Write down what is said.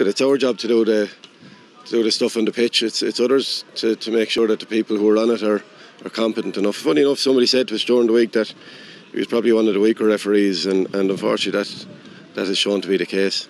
look, it's our job to do the to do the stuff on the pitch. It's it's others to, to make sure that the people who are on it are, are competent enough. Funny enough, somebody said to us during the week that he was probably one of the weaker referees, and, and unfortunately that that is shown to be the case.